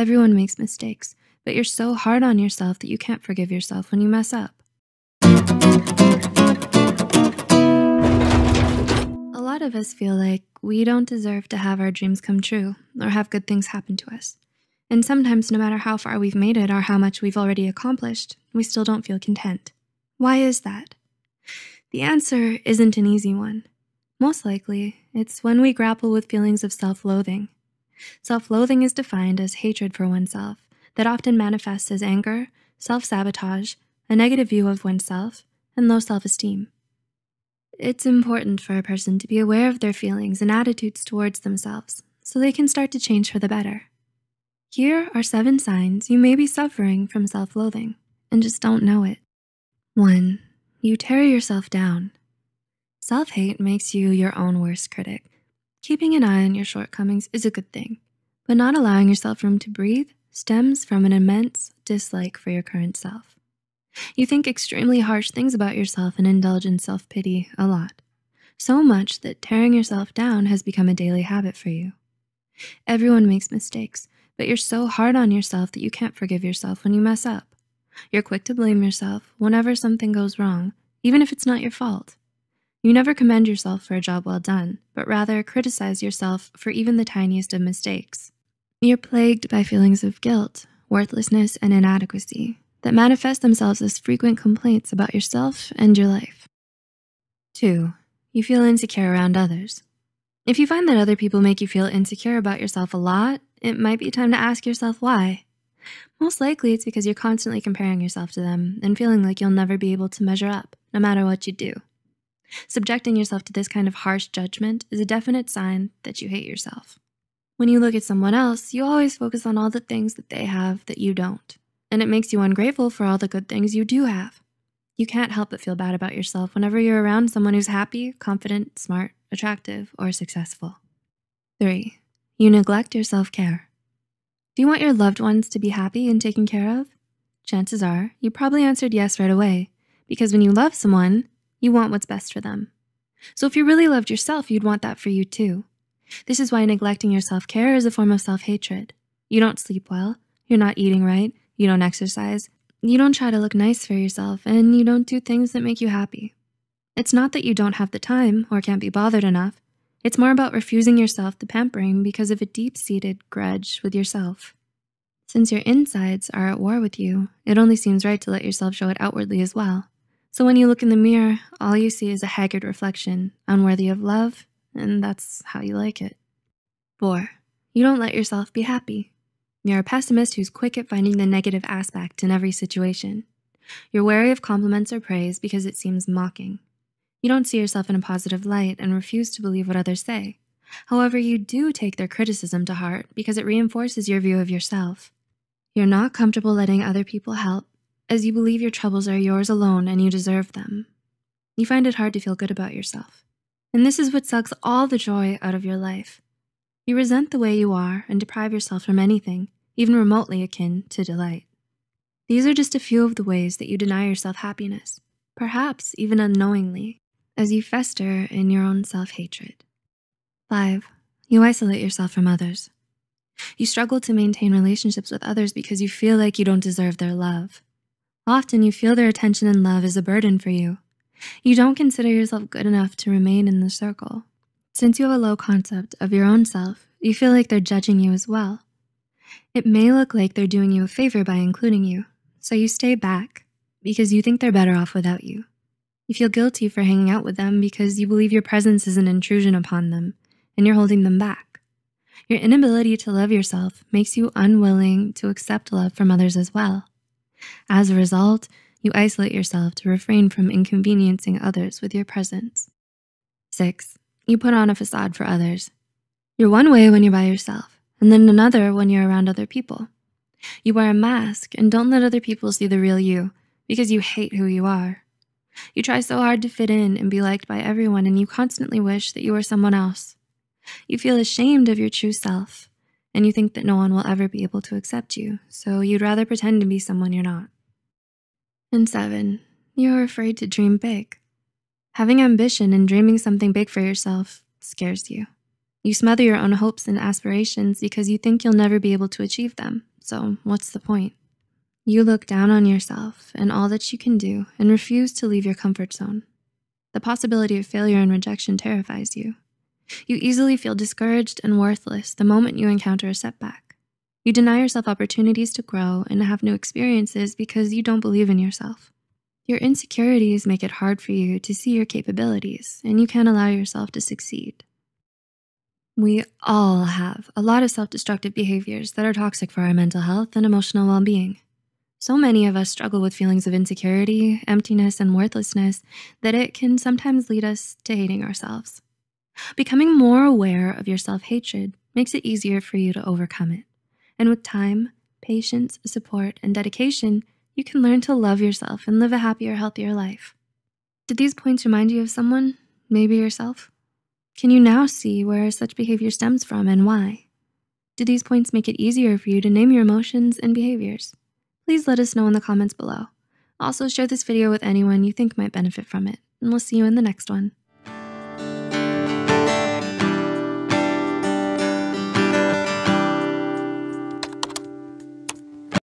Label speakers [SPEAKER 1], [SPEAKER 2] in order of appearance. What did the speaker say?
[SPEAKER 1] Everyone makes mistakes, but you're so hard on yourself that you can't forgive yourself when you mess up. A lot of us feel like we don't deserve to have our dreams come true or have good things happen to us. And sometimes, no matter how far we've made it or how much we've already accomplished, we still don't feel content. Why is that? The answer isn't an easy one. Most likely, it's when we grapple with feelings of self loathing. Self loathing is defined as hatred for oneself that often manifests as anger, self sabotage, a negative view of oneself, and low self esteem. It's important for a person to be aware of their feelings and attitudes towards themselves so they can start to change for the better. Here are seven signs you may be suffering from self loathing and just don't know it. One, you tear yourself down. Self hate makes you your own worst critic. Keeping an eye on your shortcomings is a good thing, but not allowing yourself room to breathe stems from an immense dislike for your current self. You think extremely harsh things about yourself and indulge in self pity a lot, so much that tearing yourself down has become a daily habit for you. Everyone makes mistakes, but you're so hard on yourself that you can't forgive yourself when you mess up. You're quick to blame yourself whenever something goes wrong, even if it's not your fault. You never commend yourself for a job well done, but rather criticize yourself for even the tiniest of mistakes. You're plagued by feelings of guilt, worthlessness, and inadequacy that manifest themselves as frequent complaints about yourself and your life. Two, you feel insecure around others. If you find that other people make you feel insecure about yourself a lot, it might be time to ask yourself why. Most likely it's because you're constantly comparing yourself to them and feeling like you'll never be able to measure up, no matter what you do. Subjecting yourself to this kind of harsh judgment is a definite sign that you hate yourself. When you look at someone else, you always focus on all the things that they have that you don't, and it makes you ungrateful for all the good things you do have. You can't help but feel bad about yourself whenever you're around someone who's happy, confident, smart, attractive, or successful. Three, you neglect your self care. Do you want your loved ones to be happy and taken care of? Chances are you probably answered yes right away, because when you love someone, you want what's best for them. So if you really loved yourself, you'd want that for you too. This is why neglecting your self care is a form of self hatred. You don't sleep well, you're not eating right, you don't exercise, you don't try to look nice for yourself, and you don't do things that make you happy. It's not that you don't have the time or can't be bothered enough. It's more about refusing yourself the pampering because of a deep seated grudge with yourself. Since your insides are at war with you, it only seems right to let yourself show it outwardly as well. So when you look in the mirror, all you see is a haggard reflection, unworthy of love, and that's how you like it. Four, you don't let yourself be happy. You're a pessimist who's quick at finding the negative aspect in every situation. You're wary of compliments or praise because it seems mocking. You don't see yourself in a positive light and refuse to believe what others say. However, you do take their criticism to heart because it reinforces your view of yourself. You're not comfortable letting other people help as you believe your troubles are yours alone and you deserve them. You find it hard to feel good about yourself. And this is what sucks all the joy out of your life. You resent the way you are and deprive yourself from anything, even remotely akin to delight. These are just a few of the ways that you deny yourself happiness, perhaps even unknowingly, as you fester in your own self hatred. Five, you isolate yourself from others. You struggle to maintain relationships with others because you feel like you don't deserve their love. Often you feel their attention and love is a burden for you. You don't consider yourself good enough to remain in the circle. Since you have a low concept of your own self, you feel like they're judging you as well. It may look like they're doing you a favor by including you, so you stay back because you think they're better off without you. You feel guilty for hanging out with them because you believe your presence is an intrusion upon them and you're holding them back. Your inability to love yourself makes you unwilling to accept love from others as well. As a result, you isolate yourself to refrain from inconveniencing others with your presence. Six, you put on a facade for others. You're one way when you're by yourself, and then another when you're around other people. You wear a mask and don't let other people see the real you because you hate who you are. You try so hard to fit in and be liked by everyone, and you constantly wish that you were someone else. You feel ashamed of your true self and you think that no one will ever be able to accept you, so you'd rather pretend to be someone you're not. And seven, you're afraid to dream big. Having ambition and dreaming something big for yourself scares you. You smother your own hopes and aspirations because you think you'll never be able to achieve them, so what's the point? You look down on yourself and all that you can do and refuse to leave your comfort zone. The possibility of failure and rejection terrifies you. You easily feel discouraged and worthless the moment you encounter a setback. You deny yourself opportunities to grow and have new experiences because you don't believe in yourself. Your insecurities make it hard for you to see your capabilities and you can't allow yourself to succeed. We all have a lot of self-destructive behaviors that are toxic for our mental health and emotional well-being. So many of us struggle with feelings of insecurity, emptiness, and worthlessness that it can sometimes lead us to hating ourselves. Becoming more aware of your self-hatred makes it easier for you to overcome it. And with time, patience, support, and dedication, you can learn to love yourself and live a happier, healthier life. Did these points remind you of someone, maybe yourself? Can you now see where such behavior stems from and why? Do these points make it easier for you to name your emotions and behaviors? Please let us know in the comments below. Also share this video with anyone you think might benefit from it, and we'll see you in the next one.